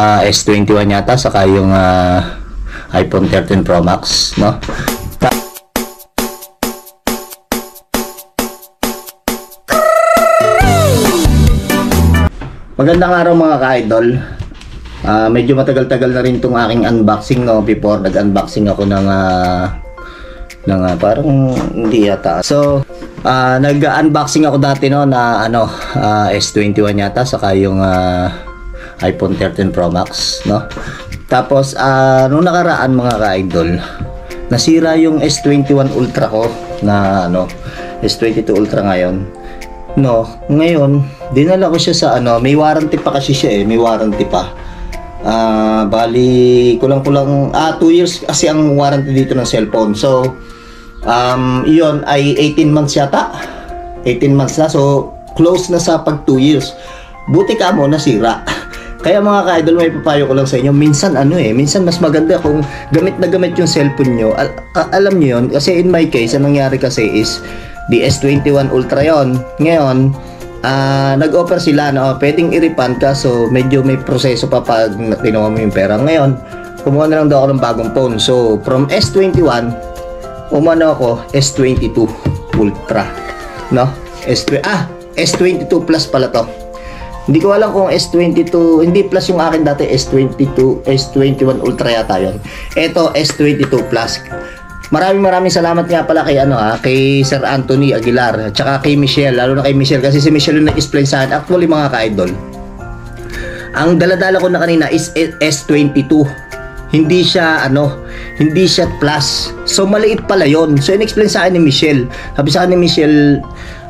uh, S21 yata saka yung uh, iPhone 13 Pro Max no? Magandang araw mga ka-idol. Uh, Medyo matagal-tagal na rin itong aking unboxing no? Before nag-unboxing ako ng uh, ng uh, parang hindi yata. So uh, nag-unboxing ako dati no? Na ano uh, S21 yata saka yung uh, iPhone 13 Pro Max no? Tapos uh, nung nakaraan mga ka-idol nasira yung S21 Ultra ko na ano S22 Ultra ngayon. No ngayon dinala ko siya sa ano may warranty pa kasi siya eh may warranty pa. Uh, bali kulang kulang ah 2 years kasi ang warranty dito ng cellphone. So um, iyon ay 18 months yata. 18 months na so close na sa pag 2 years. Buti ka mo nasira Kaya mga ka-idol, may papayo ko lang sa inyo, minsan ano eh, minsan mas maganda kung gamit na gamit yung cellphone nyo. Al- alam nyo yun, kasi in my case, ang nangyari kasi is, the S21 Ultra yon Ngayon, uh, nag-offer sila na oh, pwedeng i-refund ka, so medyo may proseso pa pag tinuha mo yung pera. Ngayon, kumuha na lang daw ako ng bagong phone. So, from S21, umano ako S22 Ultra. No? S2, ah, S22 Plus pala to. Hindi ko alam kung S22, hindi plus yung akin dati S22, S21 Ultra yata yon. Ito S22 Plus. Maraming maraming salamat nga pala kay ano ha, kay Sir Anthony Aguilar, at saka kay Michelle, lalo na kay Michelle kasi si Michelle yung nag-explain sa akin. Actually mga ka-idol, ang daladala ko na kanina is S22 hindi siya ano, hindi siya plus. So maliit pala 'yon. So in-explain sa akin ni Michelle. Sabi sa akin ni Michelle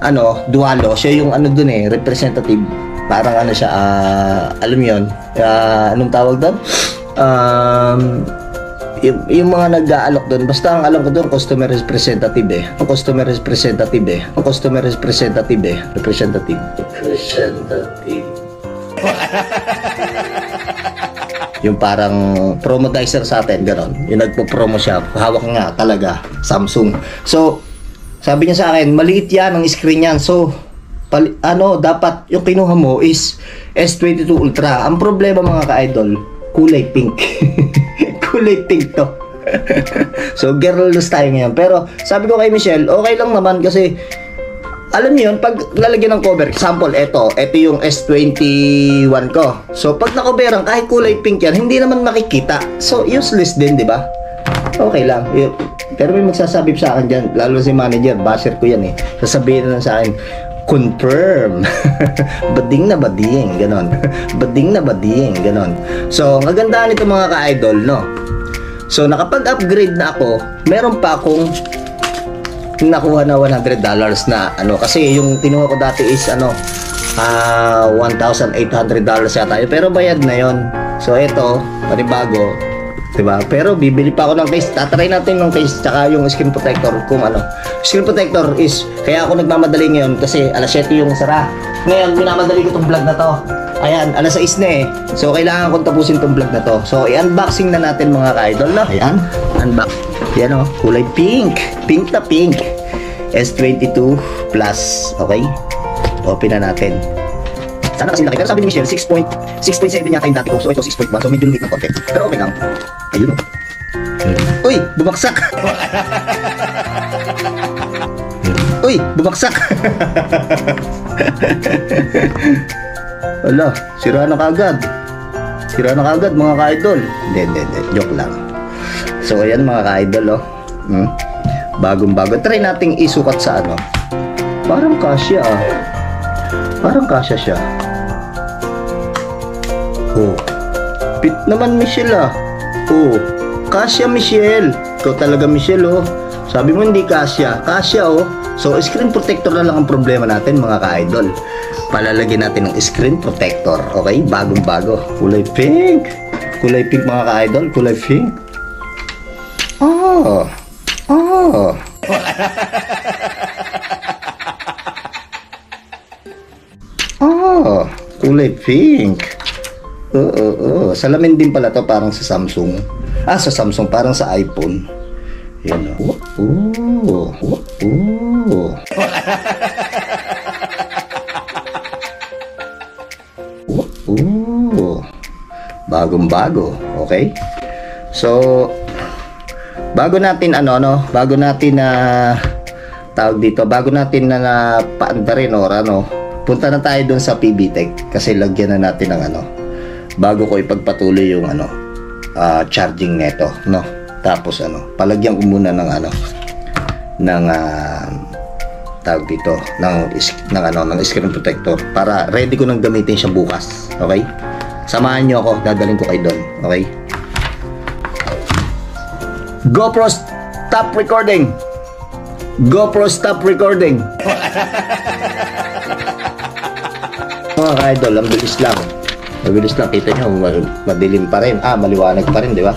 ano, Dualo, siya yung ano dun eh, representative parang ano siya, uh, alam yun, uh, anong tawag doon? Um, yung, yung mga nag-aalok doon, basta ang alam ko doon, customer representative eh. Ang customer representative eh. Ang customer representative eh. Representative. Representative. yung parang promodizer sa atin, ganon. Yung nagpo-promo siya, hawak nga talaga, Samsung. So, sabi niya sa akin, maliit yan ang screen yan. So, pali, ano, dapat yung kinuha mo is S22 Ultra. Ang problema mga ka-idol, kulay pink. kulay pink to. so, girlless tayo ngayon. Pero, sabi ko kay Michelle, okay lang naman kasi alam niyo yun, pag lalagyan ng cover, example, ito, ito yung S21 ko. So, pag nakoberan, kahit kulay pink yan, hindi naman makikita. So, useless din, di ba? Okay lang. Pero may magsasabi sa akin dyan, lalo si manager, basher ko yan eh. Sasabihin na sa akin, confirm. bading na bading, ganon. bading na bading, ganon. So, ang gagandaan nito mga ka-idol, no? So, nakapag-upgrade na ako, meron pa akong nakuha na $100 na ano kasi yung tinuha ko dati is ano uh, $1,800 yata pero bayad na yon so ito panibago Diba? Pero bibili pa ako ng case. Tatry natin ng case tsaka yung screen protector kung ano. Screen protector is kaya ako nagmamadali ngayon kasi alas 7 yung sara. Ngayon, minamadali ko tong vlog na to. Ayan, alas 6 na eh. So, kailangan kong tapusin tong vlog na to. So, i-unboxing na natin mga ka-idol, no? Ayan, unbox. Yan o, oh, kulay pink. Pink na pink. S22 Plus. Okay? Open na natin. Sana kasi laki. Pero sabi ni Michelle, 6.7 yata yung dati ko. So ito 6.1. So medyo lumit ng konti. Pero okay lang. Ayun o. Uy! Bumagsak! Uy! Bumagsak! Wala, sira na kagad. Sira na kagad mga ka-idol. Hindi, hindi, hindi. Joke lang. So ayan mga ka-idol oh. Hmm? Bagong bago. Try nating isukat sa ano. Parang kasya ah. Parang kasya siya. Oh. Pit naman Michelle ah. Oh. Kasya Michelle. Ikaw talaga Michelle oh. Sabi mo hindi kasya. Kasya oh. So screen protector na lang ang problema natin mga ka-idol. Palalagyan natin ng screen protector. Okay? Bagong bago. Kulay pink. Kulay pink mga ka-idol. Kulay pink. Oh. Oh. oh. Kulay pink. Oo, oo, oo. Salamin din pala to parang sa Samsung. Ah, sa Samsung, parang sa iPhone. Yan o. Oo. Oo. Oo. bagong-bago, okay? So, bago natin ano no, bago natin na tawag dito, bago natin na napaandarin or ano, punta na tayo doon sa PB Tech kasi lagyan na natin ng ano, bago ko ipagpatuloy yung ano, ah, charging neto, no? Tapos ano, palagyan ko muna ng ano, ng ah, tawag dito ng, ng ano ng screen protector para ready ko nang gamitin siya bukas okay? Samahan niyo ako dadalhin ko kayo doon okay? GoPro stop recording. GoPro stop recording. Mga ka-idol ang bilis lang. Mabilis lang kita nyo ma- madilim pa rin. Ah maliwanag pa rin di ba?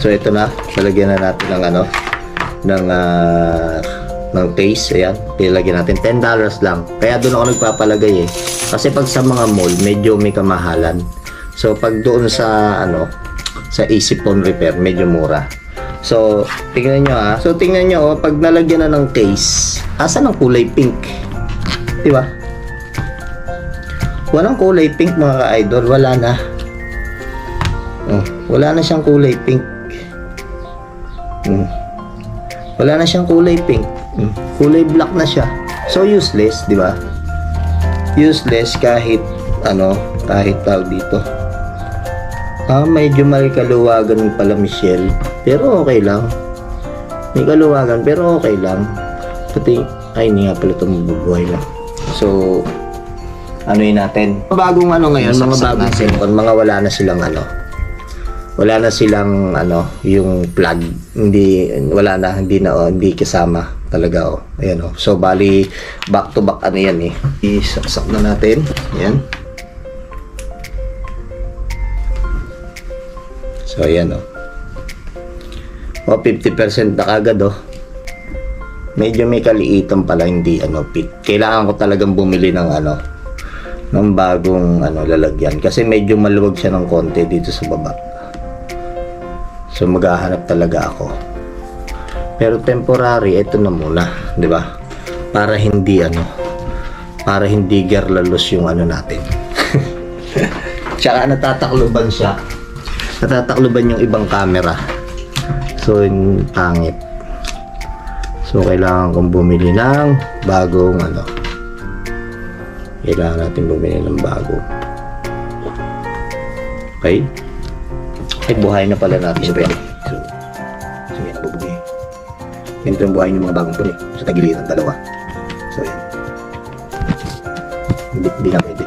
So ito na lalagyan na natin ng ano ng ah, ng case ayan pilagyan natin. 10 dollars lang. Kaya doon ako nagpapalagay eh. Kasi pag sa mga mall medyo may kamahalan. So pag doon sa ano sa easy phone repair medyo mura. So tingnan nyo ah. So tingnan nyo oh, pag nalagyan na ng case asan ang kulay pink? Di ba? Walang kulay pink mga ka-idol. Wala na. Oh, wala na siyang kulay pink. Hmm. Wala na siyang kulay pink. Mm. Kulay black na siya. So useless, di ba? Useless kahit ano, kahit tawag dito. Ah, medyo may kaluwagan pala Michelle. Pero okay lang. May kaluwagan pero okay lang. Pati, ay hindi nga pala ito mabubuhay na. So, ano yun natin? Bagong ano ngayon, mga bagong cellphone, mga wala na silang ano, wala na silang ano yung plug hindi wala na hindi na oh, hindi kasama talaga oh. Ayan oh. So bali back to back ano yan eh. Isaksak na natin. Ayan. So ayan oh. Oh 50% na kagad oh. Medyo may kaliitan pala hindi ano fit kailangan ko talagang bumili ng ano ng bagong ano lalagyan. Kasi medyo maluwag siya ng konti dito sa baba. So maghahanap talaga ako. Pero temporary, ito na muna, 'di ba? Para hindi ano, para hindi gerlalos yung ano natin. Tsaka natatakluban siya. Natatakluban yung ibang camera. So, yung pangit. So, kailangan kong bumili ng bagong ano. Kailangan natin bumili ng bago. Okay? Ay, buhay na pala natin siya Ganito yung buhay ng mga bagong puli. Sa tagiliran dalawa. So, yan. Hindi, hindi na pwede.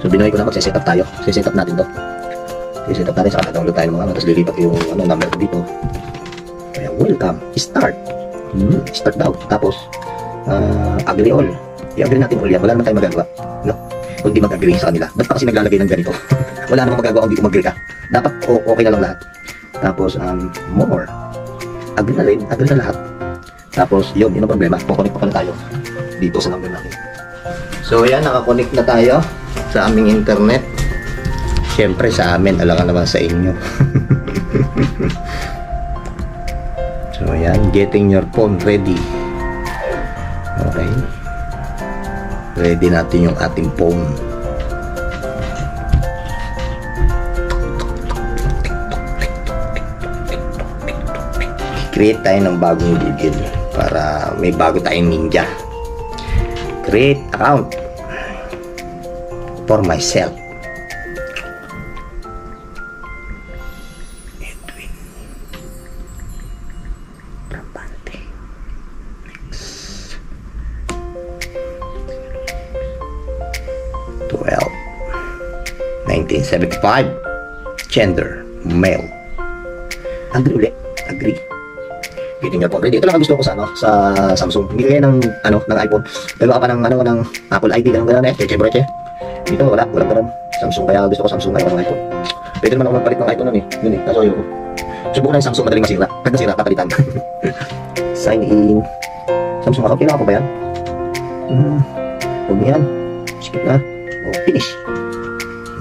So, binuhay ko na mag-set up tayo. set up natin to. set up natin, saka download tayo ng mga ano, tapos lilipat yung ano, number ko dito. Kaya, welcome. Start. Hmm, start daw. Tapos, uh, agree all. I-agree natin all yan. Wala naman tayong magagawa. No? Kung di mag-agree sa kanila. Ba't pa kasi naglalagay ng ganito? Wala namang magagawa kung di mag-agree ka dapat okay na lang lahat. Tapos, um, more. Agree na rin, agree na lahat. Tapos, yun, yun ang problema. Kukonek pa pala tayo dito sa number natin. So, yan, nakakonect na tayo sa aming internet. Siyempre, sa amin, alam naman sa inyo. so, yan, getting your phone ready. Okay. Ready natin yung ating phone. Create tayo ng bagong Google para may bago tayong ninja. Create account for myself. Edwin Brabante. Next. 12 1975 Gender Male Agree ulit Agree Getting your phone ready. Ito lang ang gusto ko sa ano sa Samsung. Hindi kaya ng ano ng iPhone. Dalawa pa ng ano ng Apple ID ganun ganun eh. Cheche breche. Dito wala, wala ganun. Samsung kaya gusto ko Samsung ngayon ng iPhone. Pwede naman ako magpalit ng iPhone nun eh. Yun eh. Kaso ayoko. Subukan na yung Samsung madaling masira. Pag nasira, papalitan. Sign in. Samsung account. Kailangan ko ba yan? Hmm. Huwag na yan. Skip na. Oh, finish.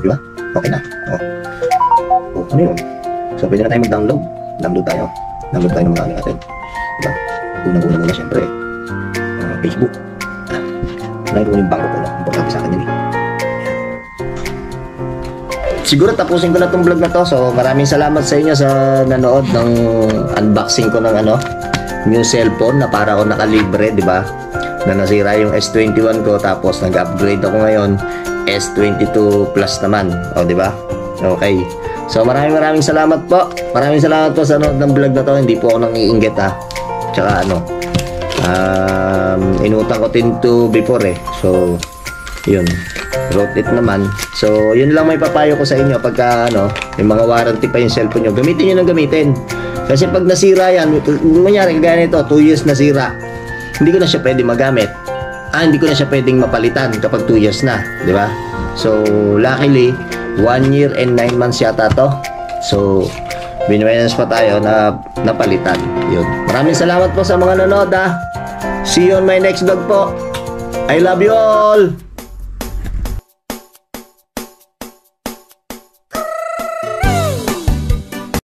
Di ba? Okay na. Oh. Oh, ano yun? So, pwede na tayo mag-download. Download tayo. Download tayo ng mga ano natin. Diba? Unang-una muna syempre. Uh, Facebook. Ah, unahin ko yung bangko ko. No? Importante sa akin yun eh. Siguro tapusin ko na tong vlog na to. So, maraming salamat sa inyo sa nanood ng unboxing ko ng ano, new cellphone na para ako nakalibre, di ba? Na nasira yung S21 ko tapos nag-upgrade ako ngayon S22 Plus naman. O, di ba? Okay. So, maraming maraming salamat po. Maraming salamat po sa nanood ng vlog na to. Hindi po ako nangiinggit ha. Tsaka ano, um, inutang ko din to before eh. So, yun. Wrote it naman. So, yun lang may papayo ko sa inyo pagka ano, yung mga warranty pa yung cellphone nyo. Gamitin nyo nang gamitin. Kasi pag nasira yan, kunyari kagaya nito, 2 years nasira, hindi ko na siya pwede magamit. Ah, hindi ko na siya pwedeng mapalitan kapag 2 years na, di ba? So, luckily, 1 year and 9 months yata to. So, binwayans pa tayo na napalitan. Yun. Maraming salamat po sa mga nanood ha. See you on my next vlog po. I love you all!